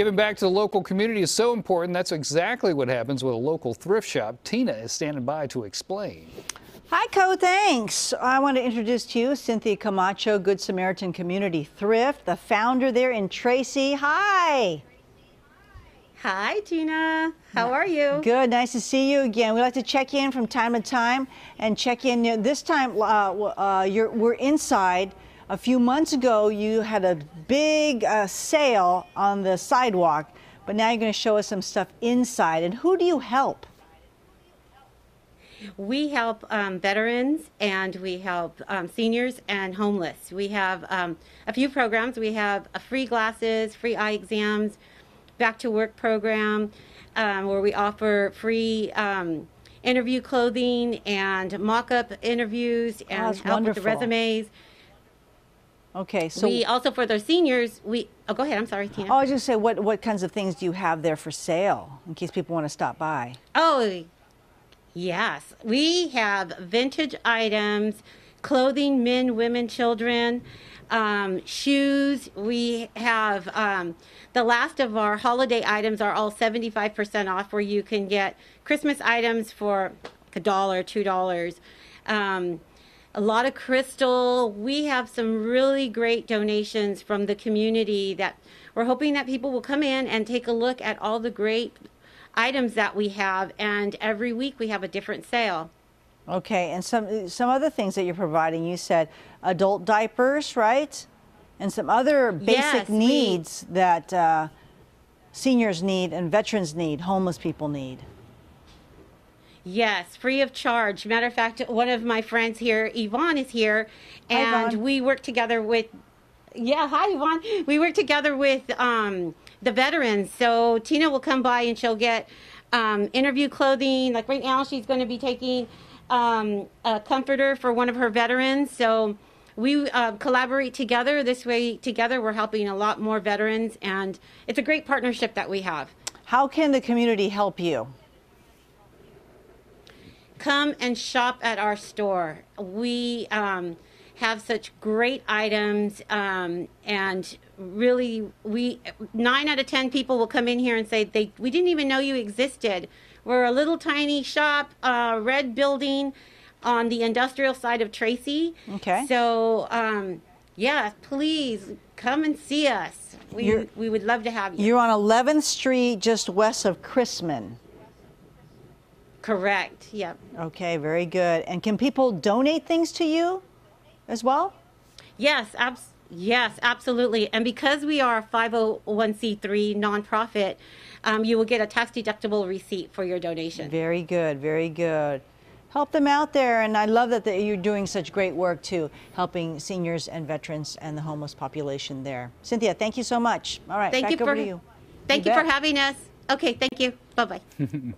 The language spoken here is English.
Giving back to the local community is so important. That's exactly what happens with a local thrift shop. Tina is standing by to explain. Hi, Co. Thanks. I want to introduce to you Cynthia Camacho, Good Samaritan Community Thrift, the founder there in Tracy. Hi. Hi, Tina. How are you? Good. Nice to see you again. We like to check in from time to time and check in. This time, uh, uh, we're inside. A few months ago, you had a big uh, sale on the sidewalk, but now you're going to show us some stuff inside. And who do you help? We help um, veterans and we help um, seniors and homeless. We have um, a few programs. We have free glasses, free eye exams, back to work program um, where we offer free um, interview clothing and mock up interviews and oh, help wonderful. with the resumes. Okay, so we also for the seniors, we oh go ahead. I'm sorry, Tina. Oh, I just say what what kinds of things do you have there for sale in case people want to stop by? Oh, yes, we have vintage items, clothing, men, women, children, um, shoes. We have um, the last of our holiday items are all 75% off, where you can get Christmas items for a dollar, two dollars. Um, a lot of crystal. We have some really great donations from the community that we're hoping that people will come in and take a look at all the great items that we have. And every week we have a different sale. Okay, and some some other things that you're providing. You said adult diapers, right? And some other basic yes, needs we, that uh, seniors need and veterans need, homeless people need. Yes, free of charge. Matter of fact, one of my friends here, Yvonne, is here, and hi, we work together with. Yeah, hi Yvonne. We work together with um, the veterans. So Tina will come by and she'll get um, interview clothing. Like right now, she's going to be taking um, a comforter for one of her veterans. So we uh, collaborate together. This way, together, we're helping a lot more veterans, and it's a great partnership that we have. How can the community help you? Come and shop at our store. We um, have such great items, um, and really, we nine out of ten people will come in here and say they we didn't even know you existed. We're a little tiny shop, uh, red building on the industrial side of Tracy. Okay. So, um, yeah, please come and see us. We, you're, we would love to have you. You're on 11th Street, just west of Chrisman. Correct. Yep. Okay, very good. And can people donate things to you as well? Yes, abs- yes, absolutely. And because we are a 501c3 nonprofit, um, you will get a tax deductible receipt for your donation. Very good, very good. Help them out there, and I love that you're doing such great work too, helping seniors and veterans and the homeless population there. Cynthia, thank you so much. All right, thank back you over for, to you. Thank you, you for having us. Okay, thank you. Bye bye.